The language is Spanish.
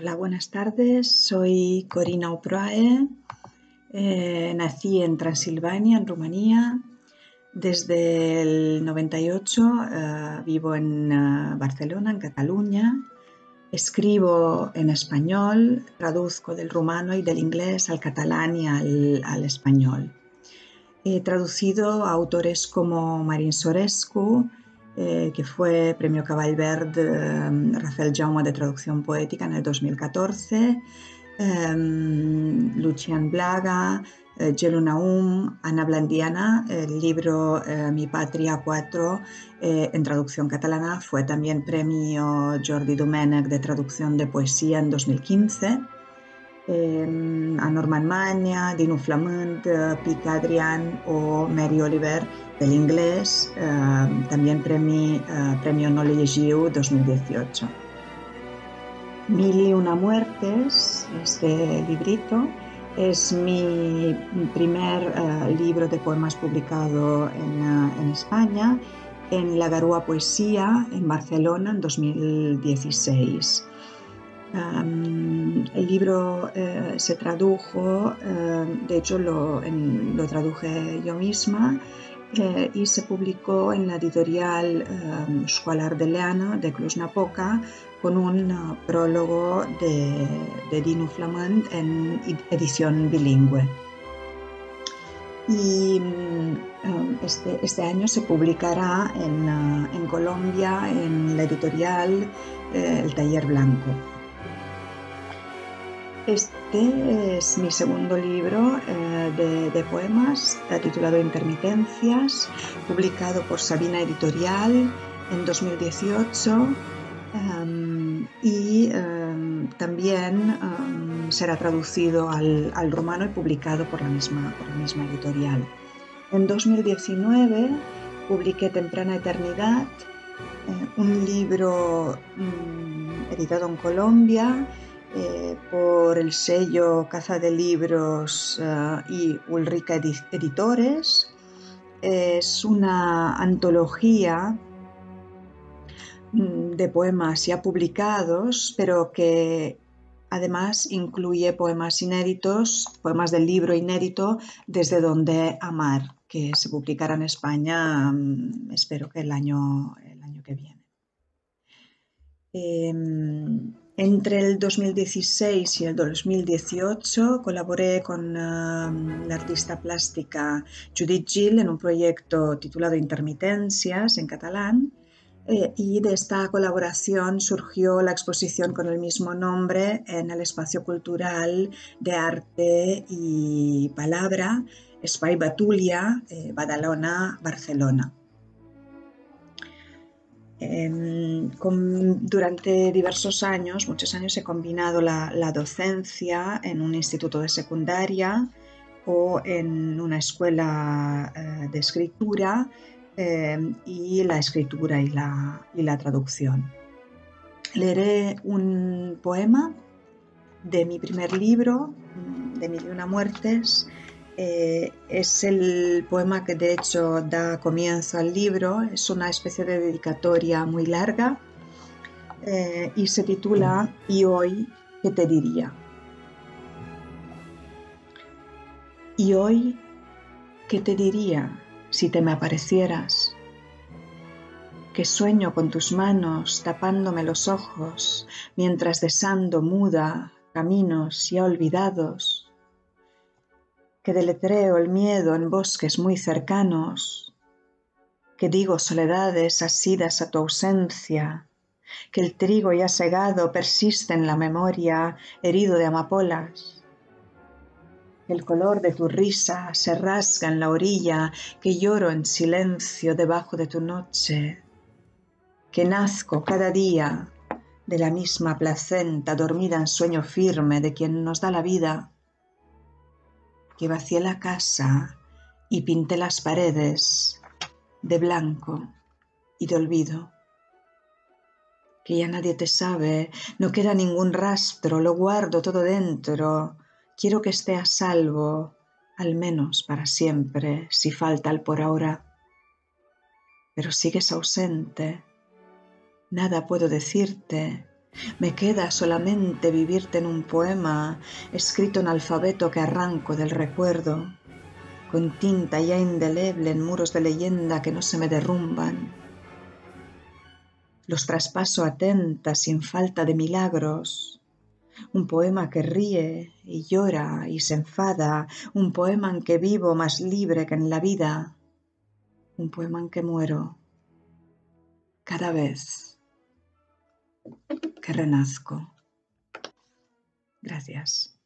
Hola, buenas tardes. Soy Corina Oproae. Eh, nací en Transilvania, en Rumanía. Desde el 98 eh, vivo en eh, Barcelona, en Cataluña. Escribo en español, traduzco del rumano y del inglés al catalán y al, español. He traducido a autores como Marin Sorescu, eh, que fue premio Cavall Verd Rafael Jaume de traducción poética en el 2014, Lucian Blaga, eh, Gelu Naum, Ana Blandiana, el libro eh, Mi Patria 4 eh, en traducción catalana fue también premio Jordi Domènech de traducción de poesía en 2015. A Norman Magna, Dino Flamand, Pic Adrian o Mary Oliver del inglés, también premio, premio No Llegiu 2018. Mil y una muertes, este librito, es mi primer eh, libro de poemas publicado en, eh, España, en La Garúa Poesía, en Barcelona, en 2016. El libro eh, se tradujo, de hecho lo, lo, traduje yo misma y se publicó en la editorial Scuolar de Leana de Cluj-Napoca con un uh, prólogo de, de Dino Flamand en edición bilingüe. Y um, este, este, año se publicará en, uh, en, Colombia en la editorial eh, El Taller Blanco. Este es mi segundo libro eh, de, poemas titulado Intermitencias, publicado por Sabina Editorial en 2018 y también será traducido al, romano y publicado por la, misma, por la misma editorial. En 2019 publiqué Temprana Eternidad, eh, un libro mm, editado en Colombia eh, por el sello Caza de Libros eh, y Ulrica Editores. Es una antología Mm, de poemas ya publicados, pero que además incluye poemas inéditos, poemas del libro inédito Desde donde amar, que se publicará en España, mm, espero que el año, el año que viene. Em, entre el 2016 y el 2018 colaboré con la artista plástica Judith Gill en un proyecto titulado Intermitencias en catalán eh, y de esta colaboración surgió la exposición con el mismo nombre en el espacio cultural de arte y palabra Espai Batulia, eh, Badalona, Barcelona. Durante diversos años, muchos años, he combinado la, docencia en un instituto de secundaria o en una escuela eh, de escritura Em, y la escritura y la, y la traducción. Leeré un poema de mi primer libro, de Mil y una muertes. Eh, es el poema que de hecho da comienzo al libro, es una especie de dedicatoria muy larga eh, y se titula ¿Y hoy qué te diría? ¿Y hoy qué te diría? si te me aparecieras, que sueño con tus manos tapándome los ojos mientras desando muda caminos ya olvidados, que deletreo el miedo en bosques muy cercanos, que digo soledades asidas a tu ausencia, que el trigo ya segado persiste en la memoria herido de amapolas, el color de tu risa se rasga en la orilla que lloro en silencio debajo de tu noche, que nazco cada día de la misma placenta dormida en sueño firme de quien nos da la vida, que vacié la casa y pinté las paredes de blanco y de olvido, que ya nadie te sabe, no queda ningún rastro, lo guardo todo dentro, Quiero que esté a salvo, al menos para siempre, si falta el por ahora. Pero sigues ausente. Nada puedo decirte, Me queda solamente vivirte en un poema escrito en alfabeto que arranco del recuerdo, con tinta ya indeleble en muros de leyenda que no se me derrumban. Los traspaso atenta sin falta de milagros. Un poema que ríe y llora y se enfada, un poema en que vivo más libre que en la vida, un poema en que muero cada vez que renazco. Gracias.